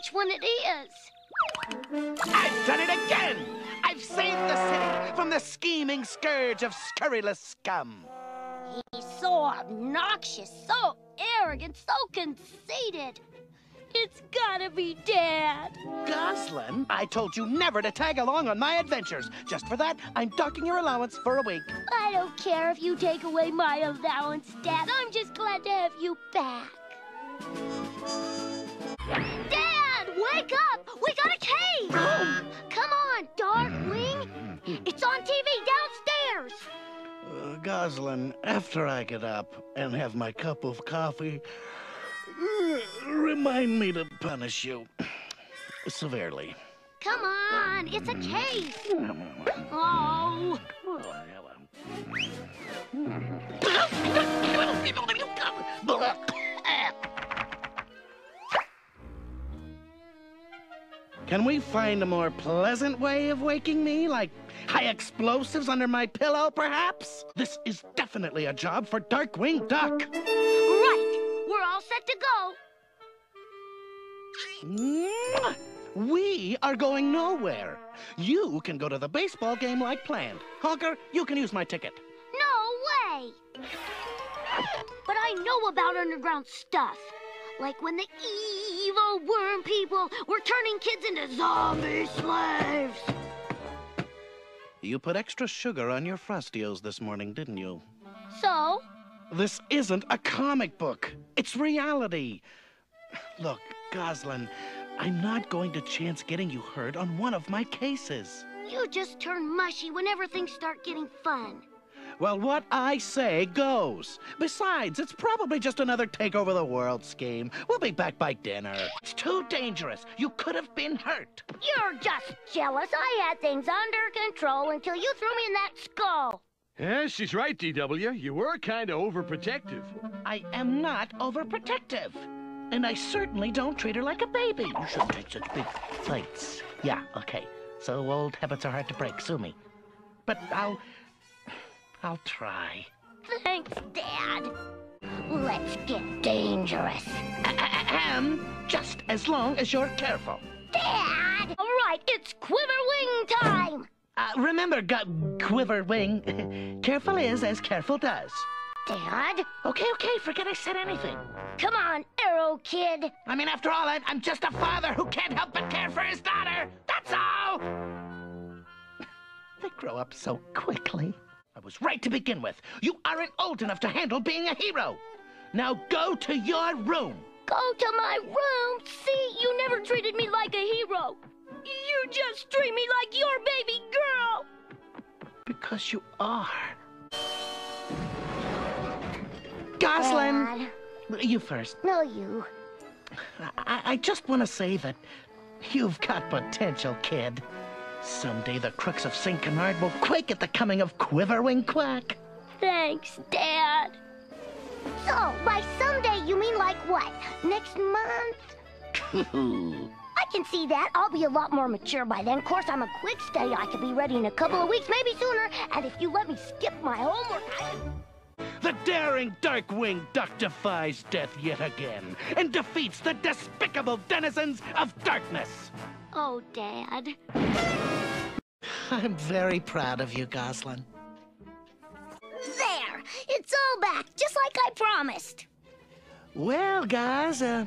which one it is. I've done it again! I've saved the city from the scheming scourge of scurrilous scum. He's so obnoxious, so arrogant, so conceited. It's gotta be Dad. Gosalyn, I told you never to tag along on my adventures. Just for that, I'm docking your allowance for a week. I don't care if you take away my allowance, Dad. I'm just glad to have you back. Dad, wake up! We got a cave! Come on, Darkwing. It's on TV downstairs. Uh, Gosalyn, after I get up and have my cup of coffee, uh, remind me to punish you severely. Come on, it's a cave. Oh, Can we find a more pleasant way of waking me? Like high explosives under my pillow, perhaps? This is definitely a job for Darkwing Duck. right. We're all set to go. We are going nowhere. You can go to the baseball game like planned. Honker, you can use my ticket. No way! But I know about underground stuff. Like when the evil worm were turning kids into zombie slaves. You put extra sugar on your Frostios this morning, didn't you? So, This isn't a comic book. It's reality. Look, Gosalyn, I'm not going to chance getting you hurt on one of my cases. you just turn mushy whenever things start getting fun. Well, what I say goes. Besides, it's probably just another take over the world scheme. We'll be back by dinner. It's too dangerous. You could have been hurt. You're just jealous. I had things under control until you threw me in that skull. Yeah, she's right, DW. You were kind of overprotective. I am not overprotective. And I certainly don't treat her like a baby. You shouldn't take such big fights. Yeah, okay. So old habits are hard to break. Sue me. But I'll. I'll try. Thanks, Dad. Let's get dangerous. Ahem, just as long as you're careful. Dad! All right, it's quiver wing time. Uh, remember, Quiver Wing, careful is as careful does. Dad? Okay, okay, forget I said anything. Come on, Arrow Kid. I mean, after all, I'm, I'm just a father who can't help but care for his daughter. That's all. They grow up so quickly. I was right to begin with. You aren't old enough to handle being a hero. Now go to your room. Go to my room. See, you never treated me like a hero. You just treat me like your baby girl. Because you are. Gosalyn! Dad. You first. No, you. I, I just want to say that you've got potential, kid. Someday the crooks of St. Canard will quake at the coming of Quiverwing Quack. Thanks, Dad. So, by someday, you mean like what? Next month? I can see that. I'll be a lot more mature by then. Of course, I'm a quick study. I could be ready in a couple of weeks, maybe sooner. And if you let me skip my homework, I... the daring Darkwing Duck defies death yet again and defeats the despicable denizens of darkness. Oh, Dad. I'm very proud of you, Gosalyn. There! It's all back, just like I promised. Well, guys, uh,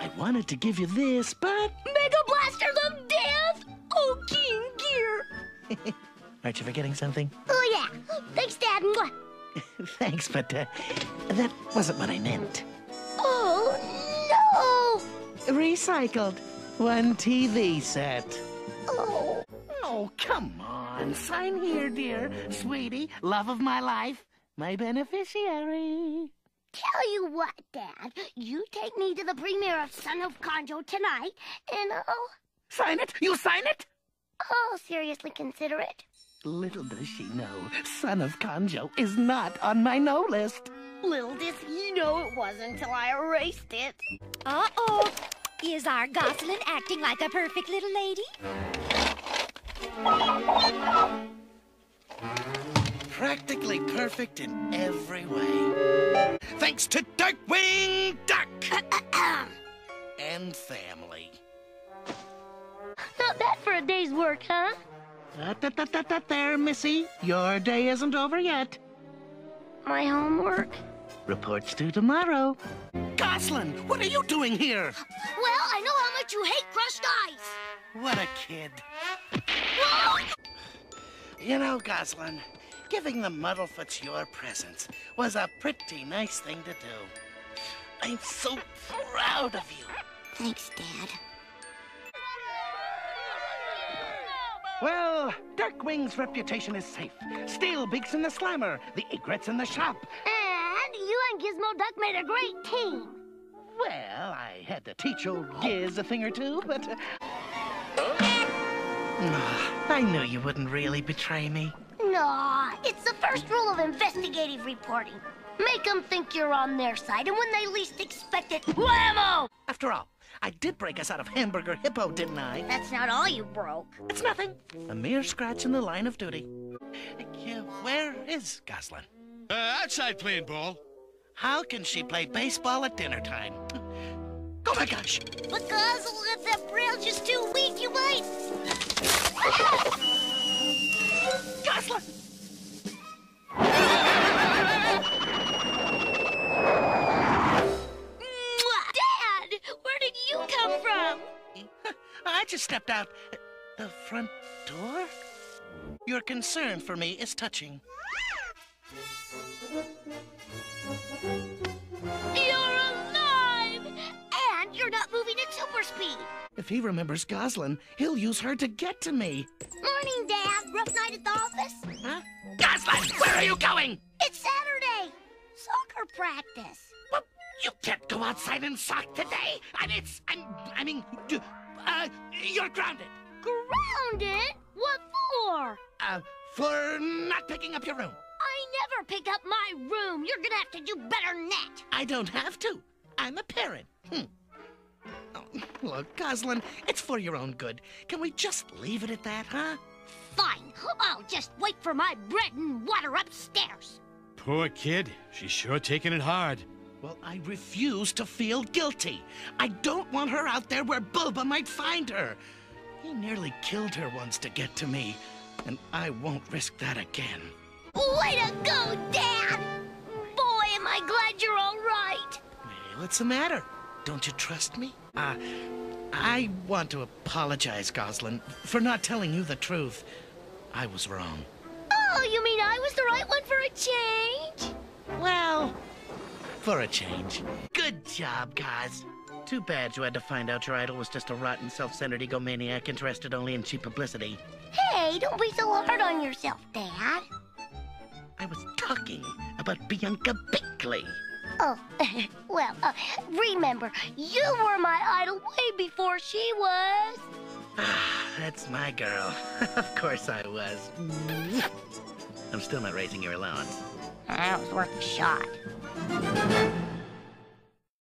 I wanted to give you this, but Mega Blasters of Death! Oh, King Gear! aren't you forgetting something? Oh, yeah. Thanks, Dad. Thanks, but uh, that wasn't what I meant. Oh, no! Recycled. One TV set. Oh. Oh, come on. Sign here, dear. Sweetie, love of my life, my beneficiary. Tell you what, Dad. You take me to the premiere of Son of Conjo tonight, and I'll, Sign it? You sign it? I'll seriously consider it. Little does she know, Son of Conjo is not on my no list. Little does he know it wasn't until I erased it. Uh-oh. Is our Gosalyn acting like a perfect little lady? Practically perfect in every way. Thanks to Darkwing Duck and family. homework, huh? Uh, da, da, da, da, there, Missy. Your day isn't over yet. My homework? Reports due tomorrow. Gosalyn, what are you doing here? Well, I know how much you hate crushed ice. What a kid. You know, Gosalyn, giving the Muddlefoots your presents was a pretty nice thing to do. I'm so proud of you. Thanks, Dad. Well, Darkwing's reputation is safe. Steelbeak's in the slammer, the egret's in the shop. And Gizmo Duck made a great team. Well, I had to teach old Giz a thing or two, but. Uh... I knew you wouldn't really betray me. Nah, it's the first rule of investigative reporting. Make them think you're on their side, and when they least expect it, whammo! After all, I did break us out of Hamburger Hippo, didn't I? That's not all you broke. It's nothing. A mere scratch in the line of duty. Where is Gosalyn? Uh, outside playing ball. How can she play baseball at dinner time? Oh my gosh! Because if that braille's just too weak, you might. Gosalyn! Dad! Where did you come from? I just stepped out the front door. Your concern for me is touching. You're alive! And you're not moving at super speed. If he remembers Gosalyn, he'll use her to get to me. Morning, Dad. Rough night at the office? Huh? Gosalyn, where are you going? It's Saturday. Soccer practice. Well, you can't go outside and sock today. I mean, it's, I'm, I mean, uh, you're grounded. Grounded? What for? Uh, for not picking up your room. I pick up my room. You're gonna have to do better than that. I don't have to. I'm a parent. Hmm. Oh, look, Gosalyn, it's for your own good. Can we just leave it at that, huh? Fine. I'll just wait for my bread and water upstairs. Poor kid. She's sure taking it hard. Well, I refuse to feel guilty. I don't want her out there where Bulba might find her. He nearly killed her once to get to me, and I won't risk that again. Way to go, Dad! Boy, am I glad you're all right. Hey, what's the matter? Don't you trust me? Uh, I want to apologize, Gosalyn, for not telling you the truth. I was wrong. Oh, you mean I was the right one for a change? Well, for a change. Good job, Goz. Too bad you had to find out your idol was just a rotten, self-centered egomaniac interested only in cheap publicity. Hey, don't be so hard on yourself, Dad. I was talking about Bianca Binkley. Oh, well, uh, remember, you were my idol way before she was. Ah, that's my girl. of course I was. I'm still not raising your allowance. That was worth a shot.